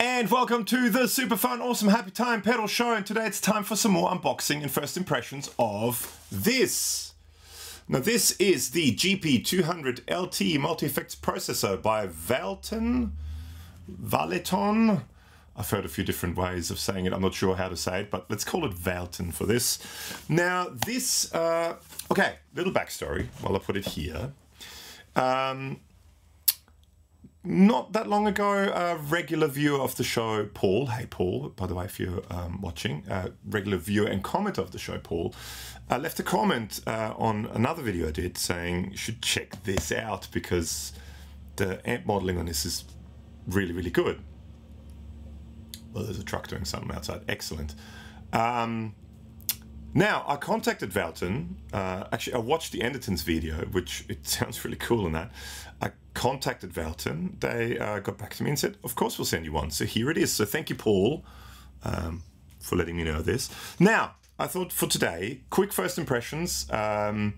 And welcome to the super fun, awesome, happy time pedal show. And today it's time for some more unboxing and first impressions of this. Now, this is the GP200 LT multi effects processor by Valton. Valiton. I've heard a few different ways of saying it. I'm not sure how to say it, but let's call it Valton for this. Now, this, uh, okay, little backstory while I put it here. Um, not that long ago, a regular viewer of the show, Paul, hey Paul, by the way, if you're um, watching, uh, regular viewer and commenter of the show, Paul, uh, left a comment uh, on another video I did saying you should check this out because the amp modeling on this is really, really good. Well, there's a truck doing something outside. Excellent. Um, now, I contacted Valton. Uh, actually, I watched the Andertons video, which it sounds really cool in that. I contacted Valton. They uh, got back to me and said, of course we'll send you one. So here it is. So thank you, Paul, um, for letting me know this. Now, I thought for today, quick first impressions. Um,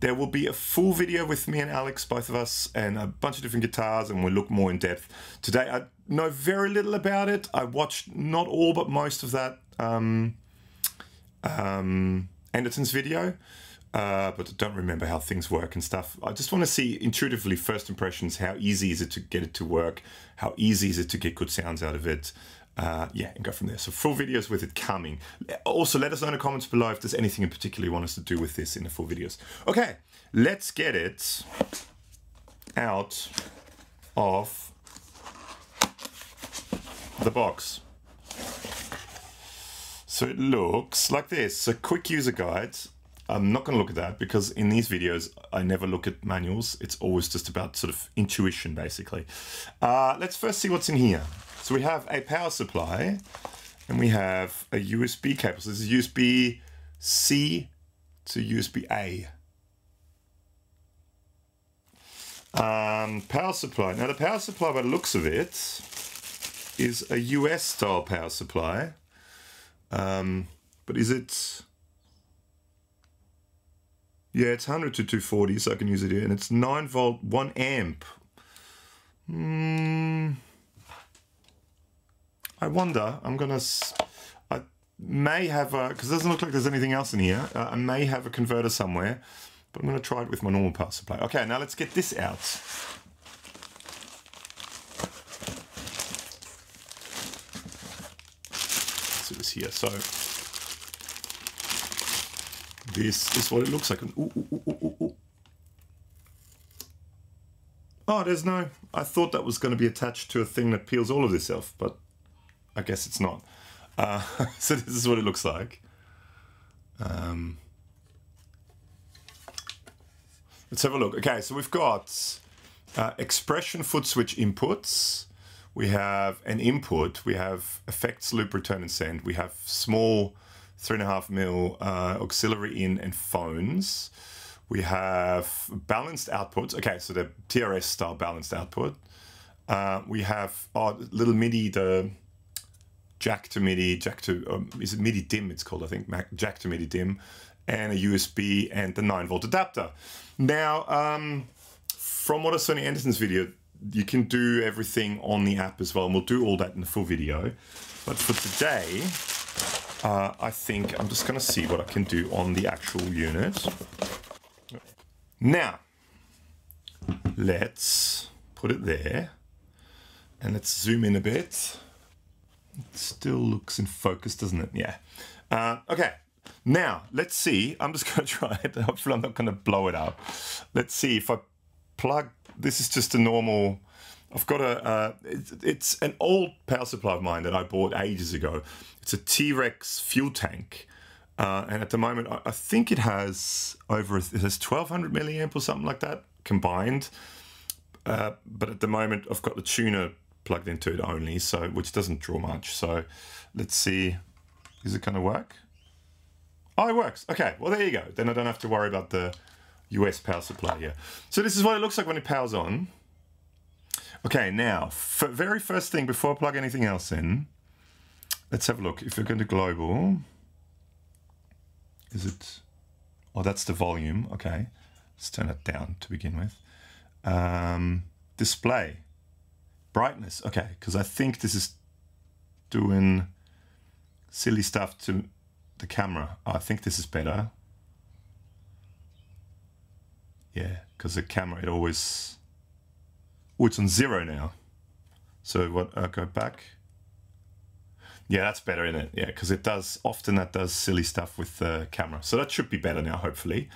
there will be a full video with me and Alex, both of us, and a bunch of different guitars, and we'll look more in depth. Today, I know very little about it. I watched not all, but most of that um, um, Anderton's video, uh, but I don't remember how things work and stuff. I just want to see intuitively first impressions. How easy is it to get it to work? How easy is it to get good sounds out of it? Uh, yeah, and go from there. So full videos with it coming. Also, let us know in the comments below if there's anything in particular you want us to do with this in the full videos. Okay, let's get it out of the box. So it looks like this. A quick user guide. I'm not going to look at that because in these videos I never look at manuals. It's always just about sort of intuition, basically. Uh, let's first see what's in here. So we have a power supply and we have a USB cable. So this is USB C to USB A. Um, power supply. Now the power supply, by the looks of it, is a US style power supply. Um, but is it... Yeah, it's 100 to 240, so I can use it here. And it's 9 volt, 1 amp. Hmm... I wonder, I'm gonna, I may have a, because it doesn't look like there's anything else in here, uh, I may have a converter somewhere, but I'm gonna try it with my normal power supply. Okay, now let's get this out. This here, so this is what it looks like. Ooh, ooh, ooh, oh, there's no, I thought that was gonna be attached to a thing that peels all of this off, but I guess it's not. Uh, so this is what it looks like. Um, let's have a look. Okay, so we've got uh, expression foot switch inputs. We have an input. We have effects loop return and send. We have small three and a half mil uh, auxiliary in and phones. We have balanced outputs. Okay, so the TRS style balanced output. Uh, we have oh, little MIDI, the jack to MIDI, jack to, um, is it MIDI DIN it's called, I think, jack to MIDI DIN, and a USB and the 9 volt adapter. Now, um, from what in Anderton's video, you can do everything on the app as well, and we'll do all that in the full video. But for today, uh, I think I'm just going to see what I can do on the actual unit. Now, let's put it there, and let's zoom in a bit. It still looks in focus, doesn't it? Yeah. Uh, okay. Now, let's see. I'm just going to try it. Hopefully, I'm not going to blow it up. Let's see if I plug. This is just a normal. I've got a. Uh, it's, it's an old power supply of mine that I bought ages ago. It's a T-Rex fuel tank. Uh, and at the moment, I, I think it has over it has 1200 milliamp or something like that combined. Uh, but at the moment, I've got the tuner plugged into it only, so which doesn't draw much. So let's see, is it going to work? Oh, it works. Okay, well there you go. Then I don't have to worry about the US power supply here. So this is what it looks like when it powers on. Okay, now, very first thing, before I plug anything else in, let's have a look. If we're going to global, is it, oh, that's the volume. Okay, let's turn it down to begin with. Um, display. Brightness, okay, because I think this is doing silly stuff to the camera. I think this is better. Yeah, because the camera, it always... Oh, it's on zero now. So what, I go back. Yeah, that's better, isn't it? Yeah, because it does, often that does silly stuff with the camera. So that should be better now, hopefully.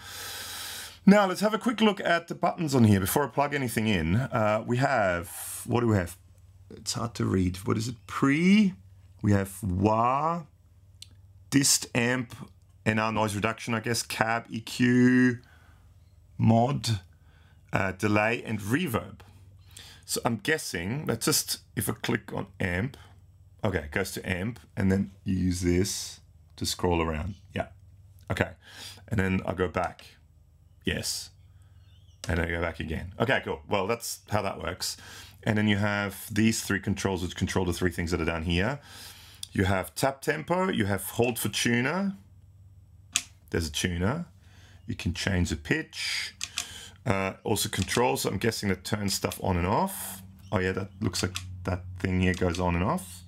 Now, let's have a quick look at the buttons on here before I plug anything in. Uh, we have, what do we have? It's hard to read. What is it? Pre, we have wah, dist, amp, NR noise reduction, I guess, cab, EQ, mod, uh, delay, and reverb. So I'm guessing, let's just, if I click on amp, okay, it goes to amp, and then you use this to scroll around. Yeah, okay. And then I go back, yes. And I go back again. Okay, cool. Well, that's how that works. And then you have these three controls which control the three things that are down here. You have tap tempo, you have hold for tuner. There's a tuner. You can change the pitch. Uh, also controls, I'm guessing that turns stuff on and off. Oh yeah, that looks like that thing here goes on and off.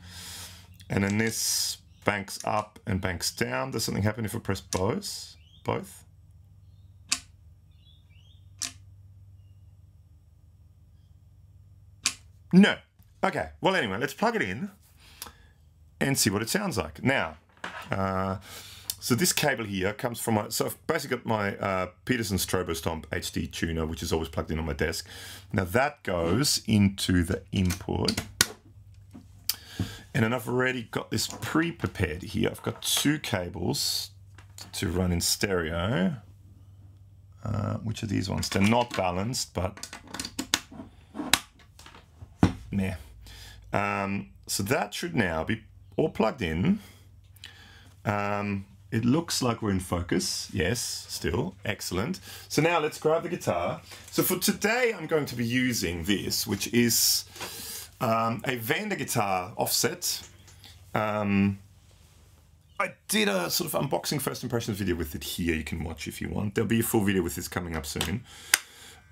And then this banks up and banks down. Does something happen if I press both? Both? No. Okay, well anyway, let's plug it in and see what it sounds like. Now, uh, so this cable here comes from my, so I've basically got my uh, Peterson Strobostomp HD tuner, which is always plugged in on my desk. Now that goes into the input. And then I've already got this pre-prepared here. I've got two cables to run in stereo. Uh, which are these ones? They're not balanced, but meh. Um, so that should now be all plugged in. Um, it looks like we're in focus. Yes, still. Excellent. So now let's grab the guitar. So for today, I'm going to be using this, which is um, a Vander guitar offset. Um, I did a sort of unboxing first impressions video with it here. You can watch if you want. There'll be a full video with this coming up soon.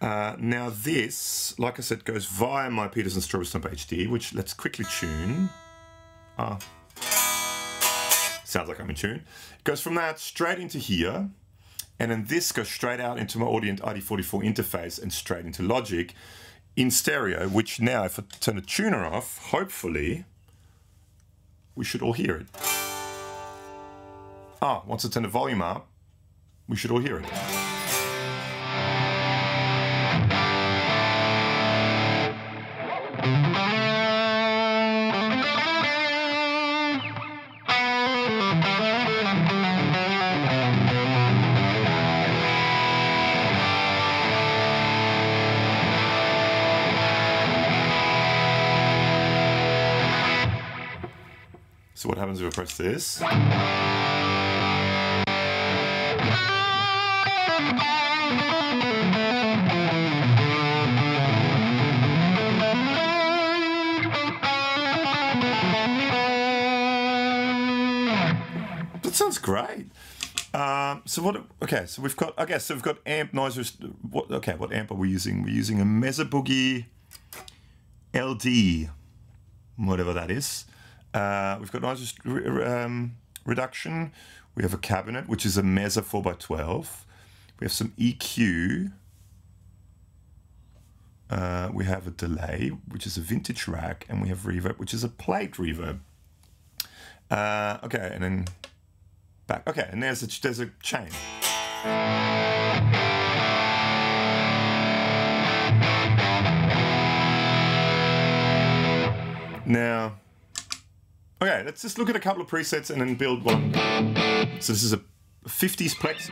Uh, now this, like I said, goes via my Peterson Strobostomp HD, which let's quickly tune. Ah, sounds like I'm in tune. It goes from that straight into here, and then this goes straight out into my Audient ID44 interface and straight into Logic in stereo, which now, if I turn the tuner off, hopefully, we should all hear it. Ah, once I turn the volume up, we should all hear it. Happens if I press this? That sounds great. Um, so what? Okay, so we've got. Okay, so we've got amp noise. What? Okay, what amp are we using? We're using a Mesa Boogie LD, whatever that is. Uh, we've got noise um, reduction. We have a cabinet, which is a Mesa 4x12. We have some EQ. Uh, we have a delay, which is a vintage rack, and we have reverb, which is a plate reverb. Uh, okay, and then back. Okay, and there's a, there's a chain. Now, Okay, let's just look at a couple of presets and then build one. So this is a 50s Plex.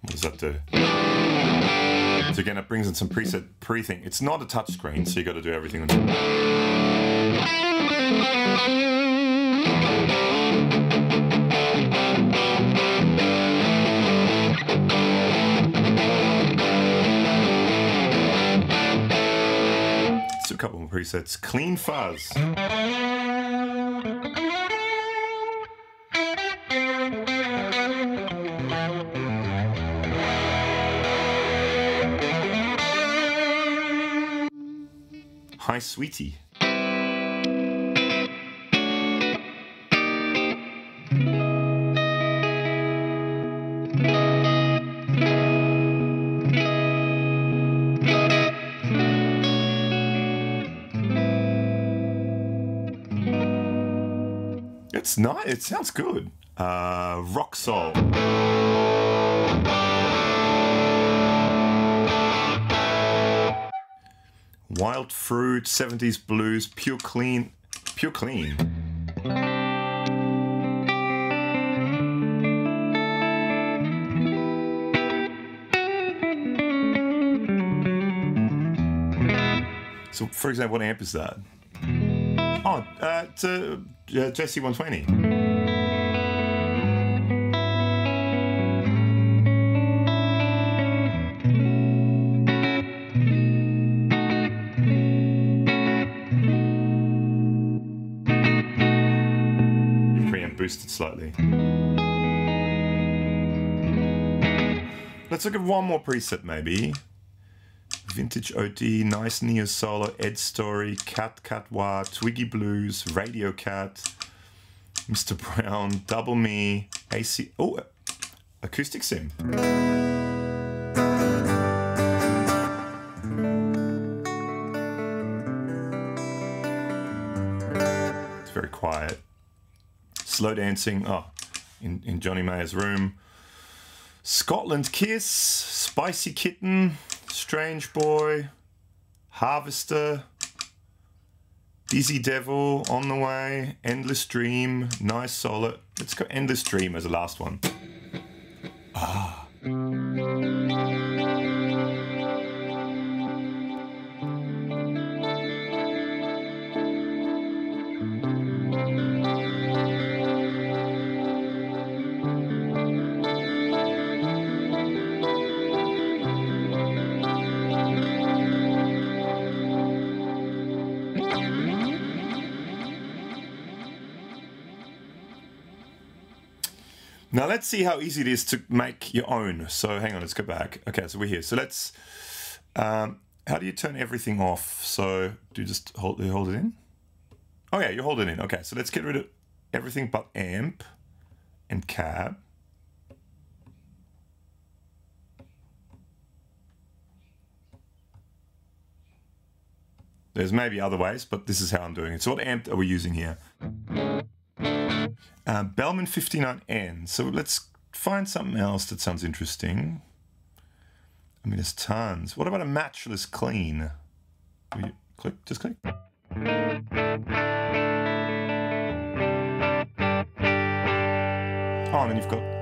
What does that do? So again, it brings in some preset pre-thing. It's not a touch screen, so you got to do everything on Let's do a couple more presets. Clean Fuzz. Hi Sweetie. Nice. It sounds good. Uh, rock soul. Wild fruit, 70s blues, pure clean, pure clean. So, for example, what amp is that? Oh, uh, it's uh, JC120. boosted slightly. Let's look at one more preset maybe. Vintage OT, Nice Neo Solo, Ed Story, Cat Cat Wah, Twiggy Blues, Radio Cat, Mr. Brown, Double Me, AC. Oh, acoustic sim. It's very quiet. Slow dancing. Oh, in, in Johnny Mayer's room. Scotland Kiss, Spicy Kitten, Strange Boy, Harvester, Dizzy Devil, On the Way, Endless Dream, Nice Solid. Let's go Endless Dream as the last one. Ah. Now let's see how easy it is to make your own. So hang on, let's go back. Okay, so we're here. So let's, um, how do you turn everything off? So do you just hold, you hold it in? Oh yeah, you hold it in. Okay, so let's get rid of everything but amp and cab. There's maybe other ways, but this is how I'm doing it. So what amp are we using here? Uh, Bellman 59N. So let's find something else that sounds interesting. I mean, there's tons. What about a matchless clean? click, just click. Oh, and then you've got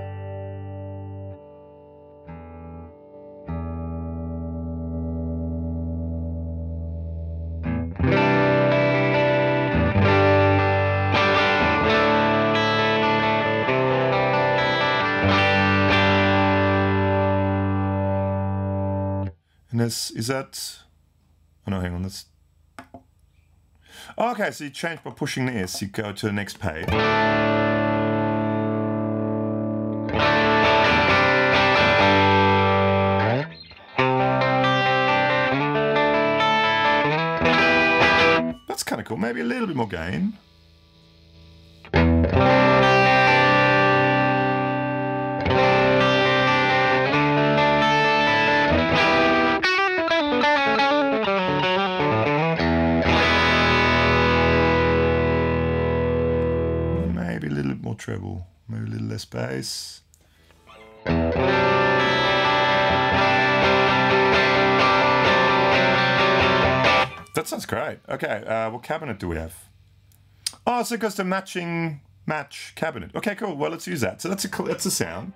This, is that, oh no, hang on, that's, okay, so you change by pushing this, you go to the next page. That's kind of cool, maybe a little bit more gain. Bass. That sounds great. Okay, uh, what cabinet do we have? Oh, so it goes to matching match cabinet. Okay, cool. Well, let's use that. So that's a that's a sound.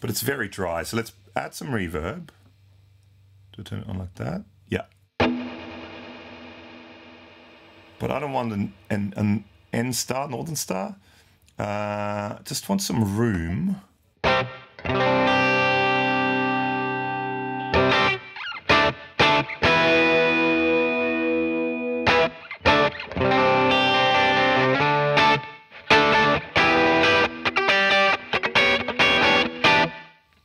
But it's very dry. So let's add some reverb. To turn it on like that. But I don't want an, an, an N star, Northern Star. Uh, just want some room.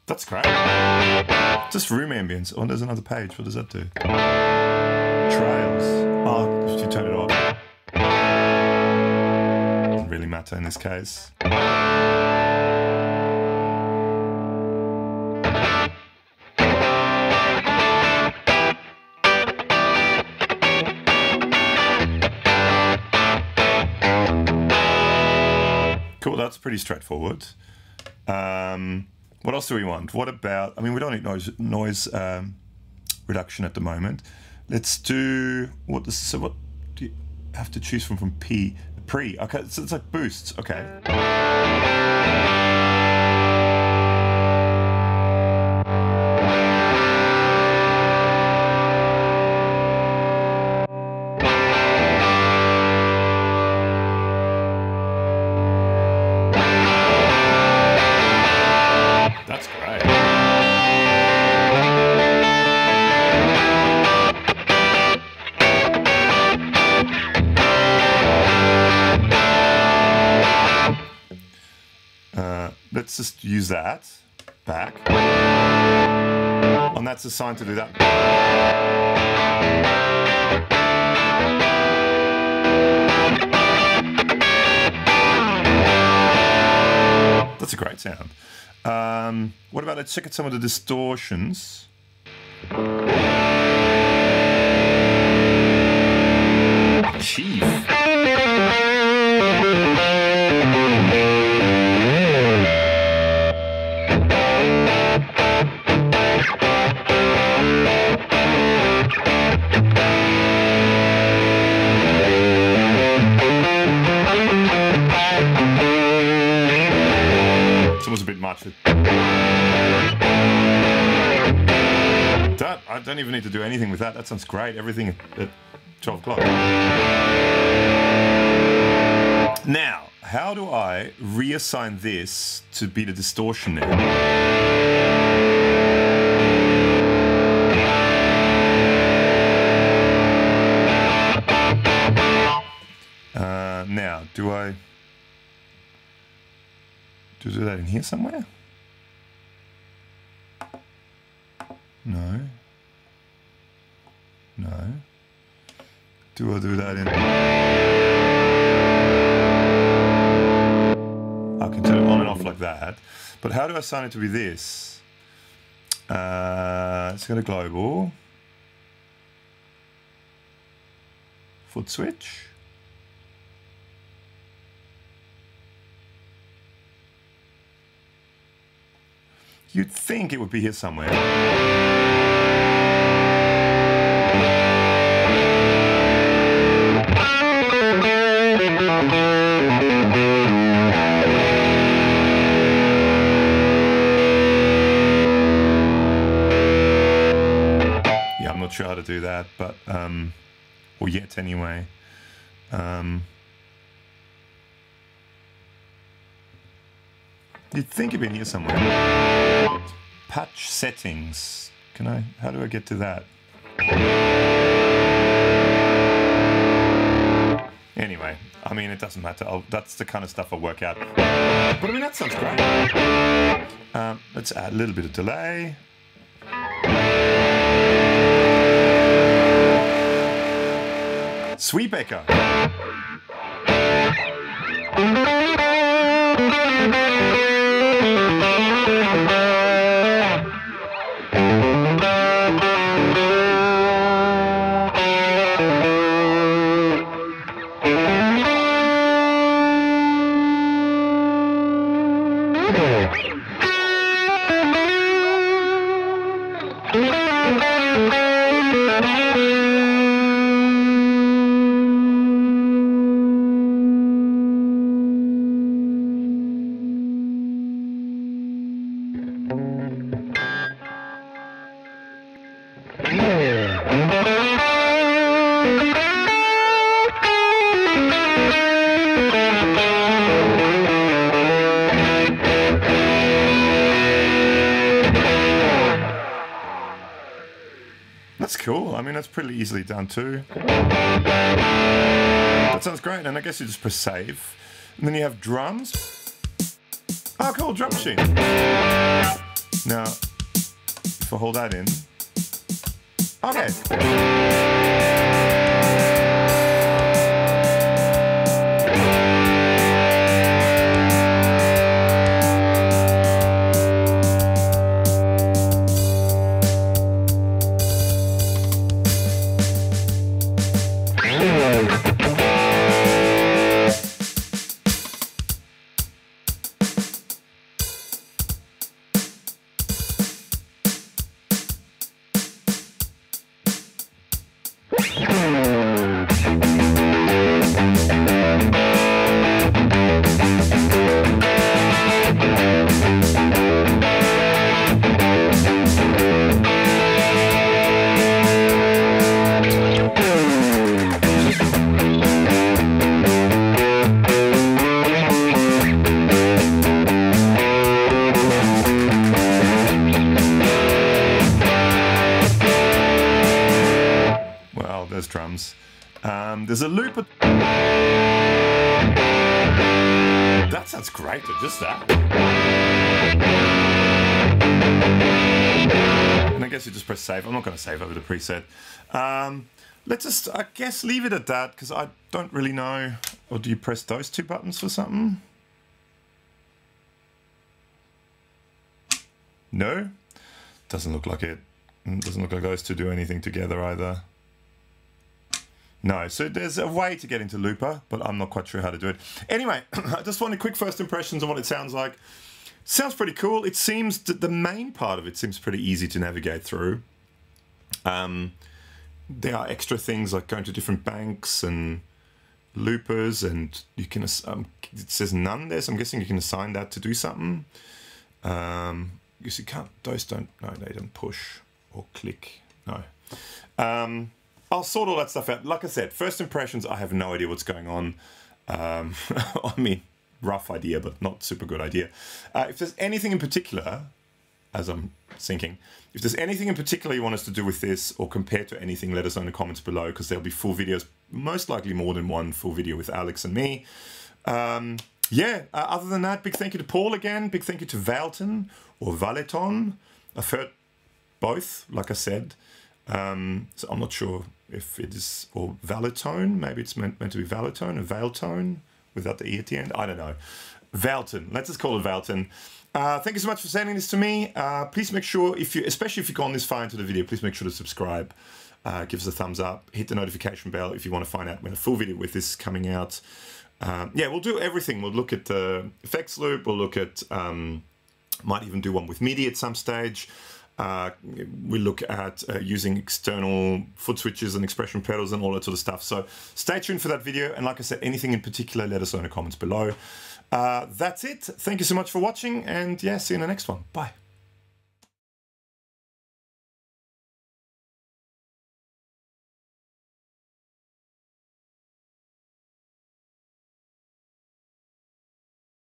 That's great. Just room ambience. Oh, there's another page. What does that do? Trails. Oh, you turn it off. In this case. Cool, that's pretty straightforward. Um, what else do we want? What about, I mean, we don't need noise, noise um, reduction at the moment. Let's do, what this, so what do you have to choose from from P? Pre, okay, so it's like boosts, okay. Just use that back. And that's assigned to do that. That's a great sound. Um, what about let's check out some of the distortions. Chief. Don't even need to do anything with that. That sounds great. Everything at 12 o'clock. Now, how do I reassign this to be the distortion now? Uh, now, do I do that in here somewhere? Do I do that in? I can turn it on and off like that. But how do I assign it to be this? Uh, let's go to global. Foot switch. You'd think it would be here somewhere. Not sure how to do that, but um, or yet anyway. Um, you'd think it'd be in here somewhere. Patch settings. Can I? How do I get to that? Anyway, I mean, it doesn't matter. I'll, that's the kind of stuff I'll work out. But I mean, that sounds great. Um, let's add a little bit of delay. Sweep cool. I mean, that's pretty easily done too. That sounds great. And I guess you just press save. And then you have drums. Oh, cool, drum machine. Now, if I hold that in. Okay. Guess just press save. I'm not going to save over the preset. Um, let's just, I guess, leave it at that because I don't really know. Or do you press those two buttons for something? No? Doesn't look like it. Doesn't look like those two do anything together either. No, so there's a way to get into Looper, but I'm not quite sure how to do it. Anyway, I just wanted quick first impressions on what it sounds like. Sounds pretty cool. It seems that the main part of it seems pretty easy to navigate through. Um, there are extra things like going to different banks and loopers, and you can. Um, it says none there, so I'm guessing you can assign that to do something. Um, you see, can't those don't no they don't push or click no. Um, I'll sort all that stuff out. Like I said, first impressions, I have no idea what's going on. Um, I mean, rough idea, but not super good idea. Uh, if there's anything in particular, as I'm thinking, if there's anything in particular you want us to do with this or compare to anything, let us know in the comments below because there'll be full videos, most likely more than one full video with Alex and me. Um, yeah, uh, other than that, big thank you to Paul again. Big thank you to Valton or Valeton. I've heard both, like I said. Um, so I'm not sure if it is, or Valetone, maybe it's meant, meant to be Valetone or Valtone without the E at the end. I don't know. Valton, let's just call it Valton. Uh, thank you so much for sending this to me. Uh, please make sure, if you, especially if you've gone this far into the video, please make sure to subscribe. Uh, give us a thumbs up. Hit the notification bell if you want to find out when a full video with this is coming out. Um, yeah, we'll do everything. We'll look at the effects loop. We'll look at, um, might even do one with MIDI at some stage. Uh, we look at uh, using external foot switches and expression pedals and all that sort of stuff. So stay tuned for that video. And like I said, anything in particular, let us know in the comments below. Uh, that's it. Thank you so much for watching. And yeah, see you in the next one. Bye.